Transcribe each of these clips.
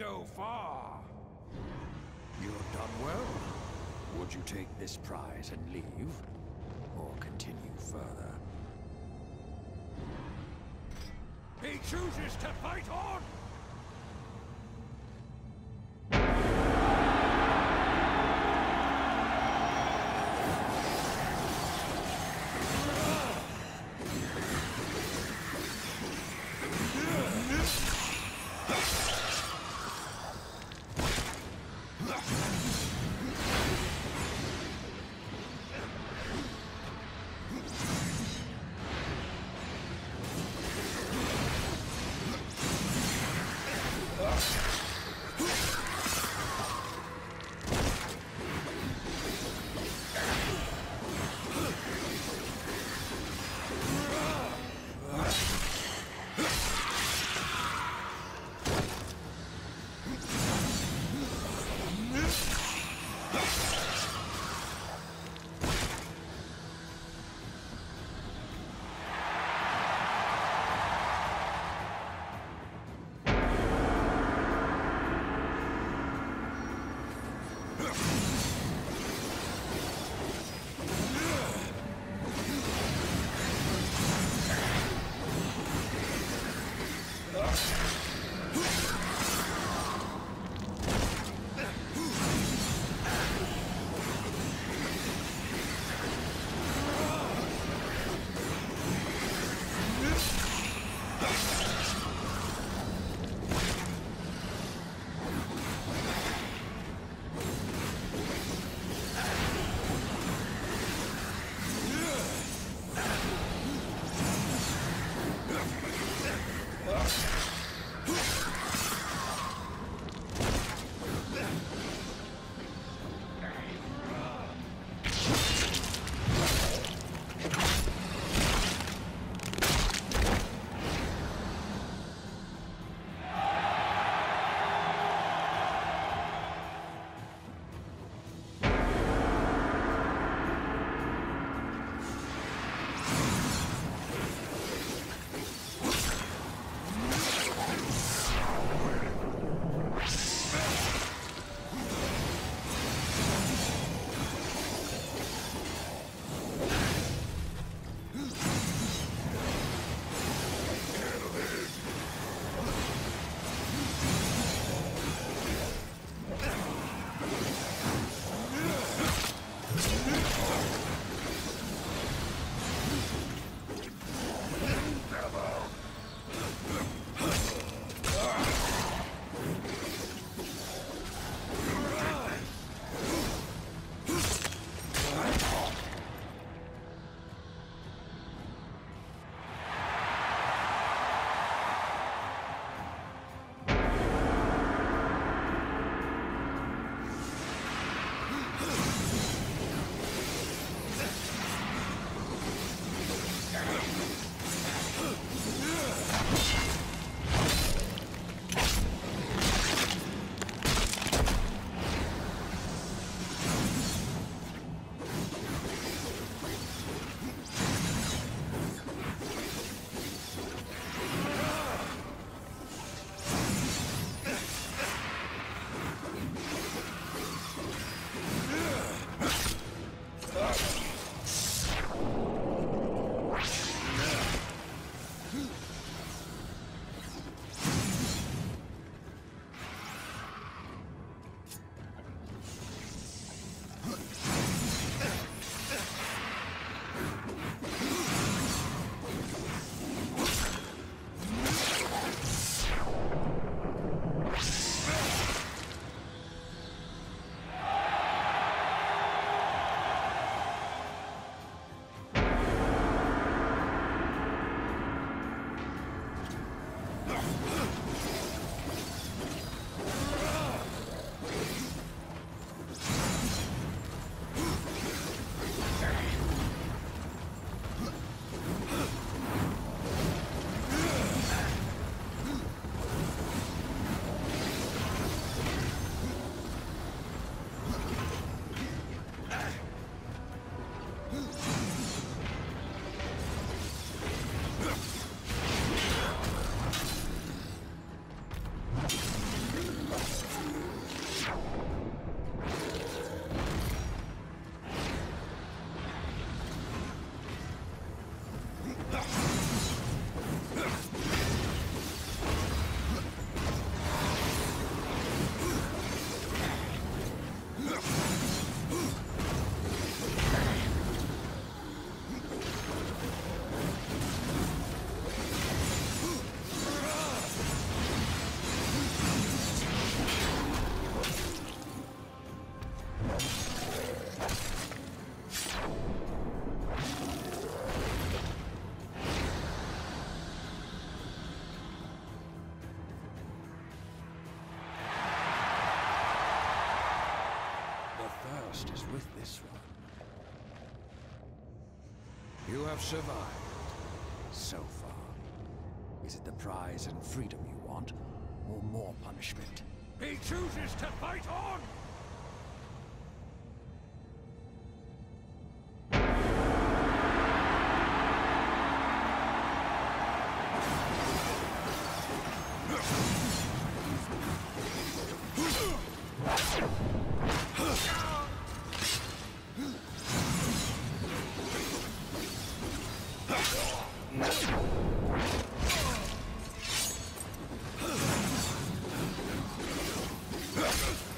go far. You've done well. Would you take this prize and leave? Or continue further? He chooses to fight on! You have survived. So far. Is it the prize and freedom you want? Or more punishment? He chooses to fight on! Ugh!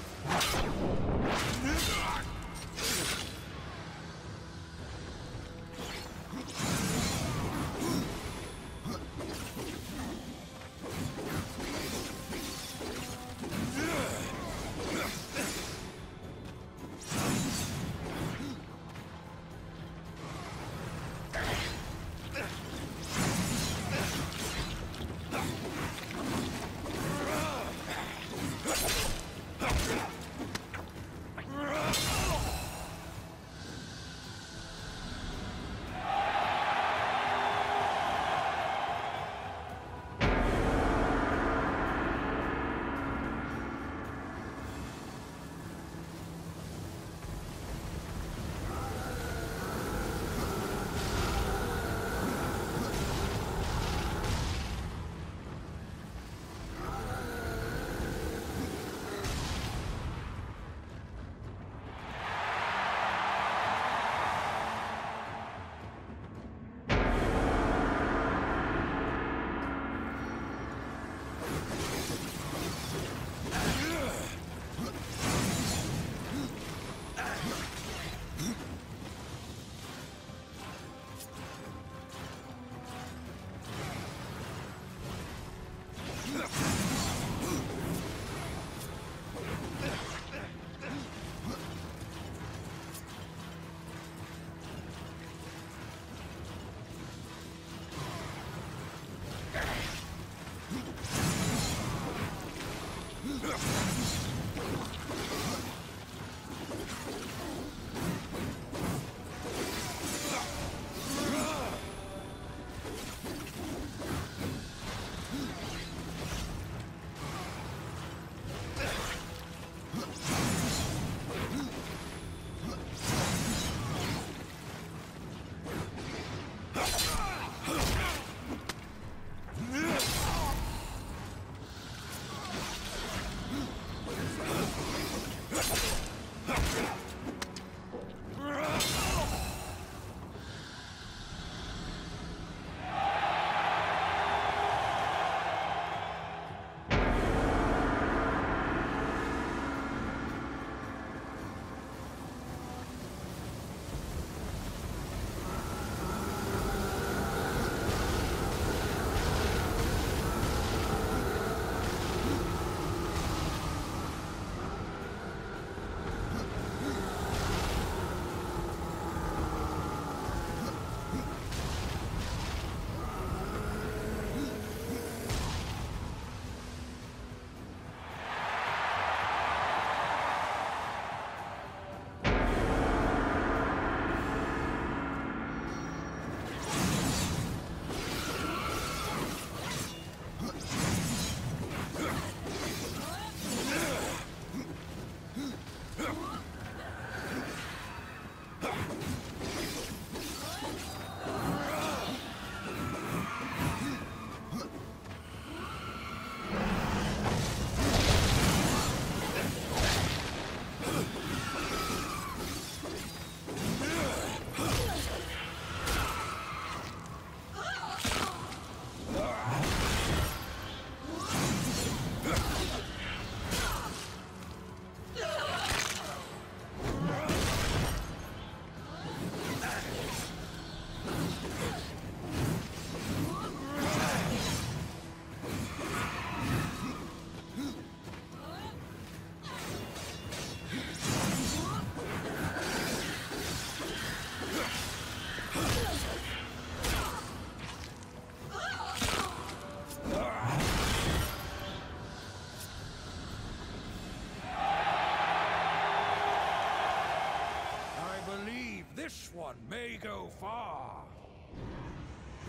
Far.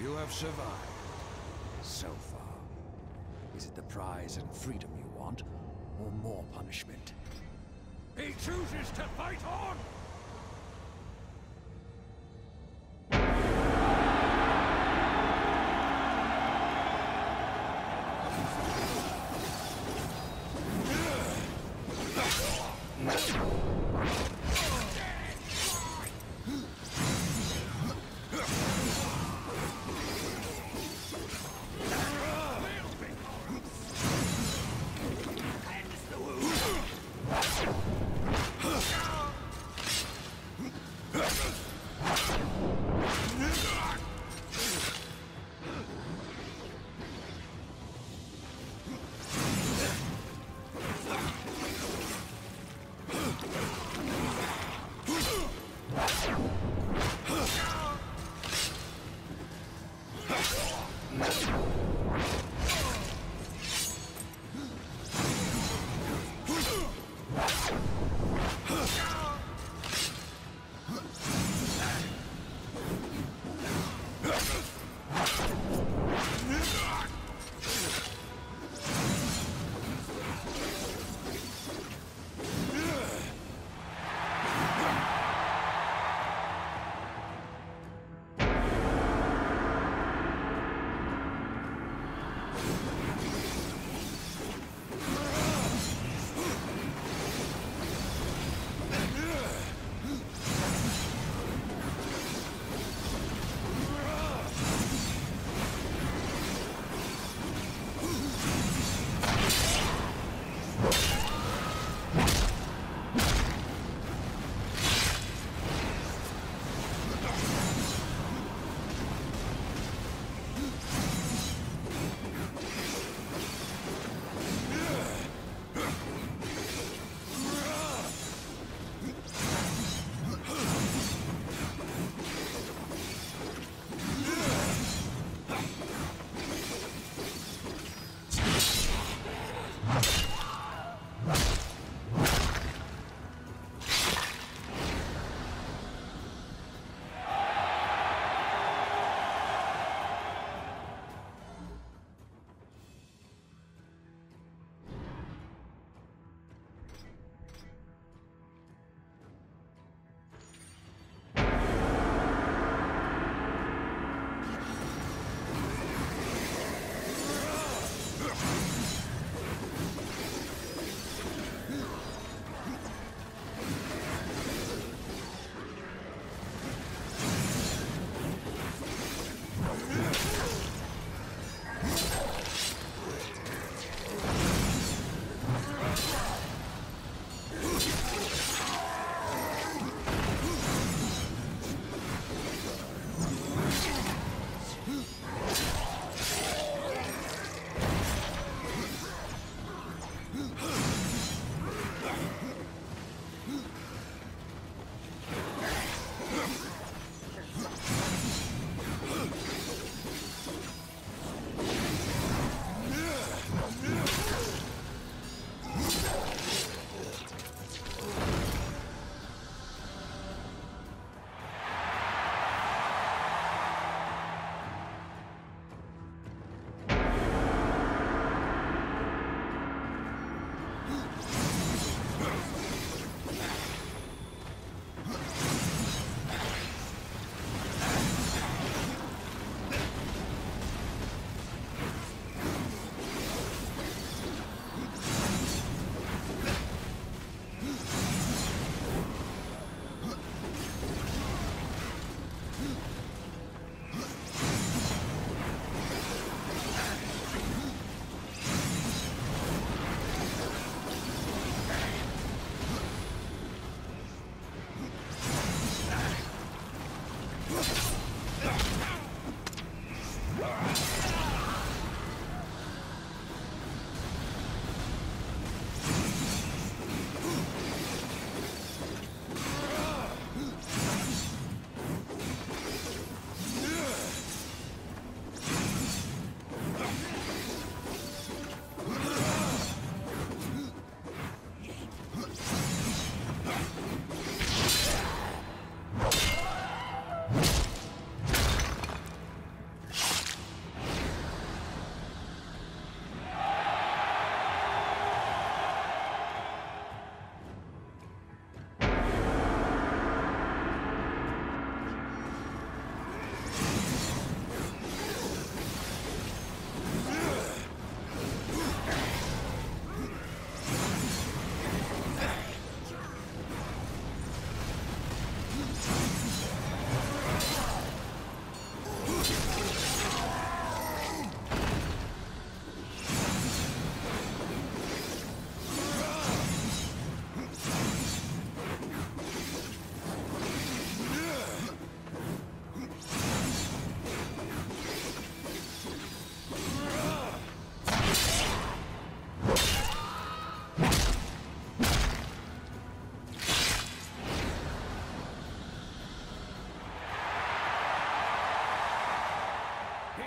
You have survived. So far. Is it the prize and freedom you want, or more punishment? He chooses to fight on!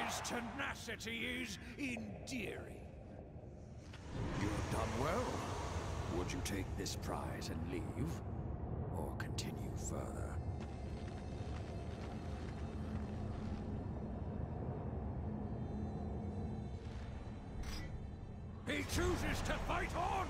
This tenacity is endearing. You've done well. Would you take this prize and leave? Or continue further? He chooses to fight on!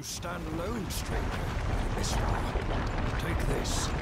You stand alone, stranger. This one. Take this.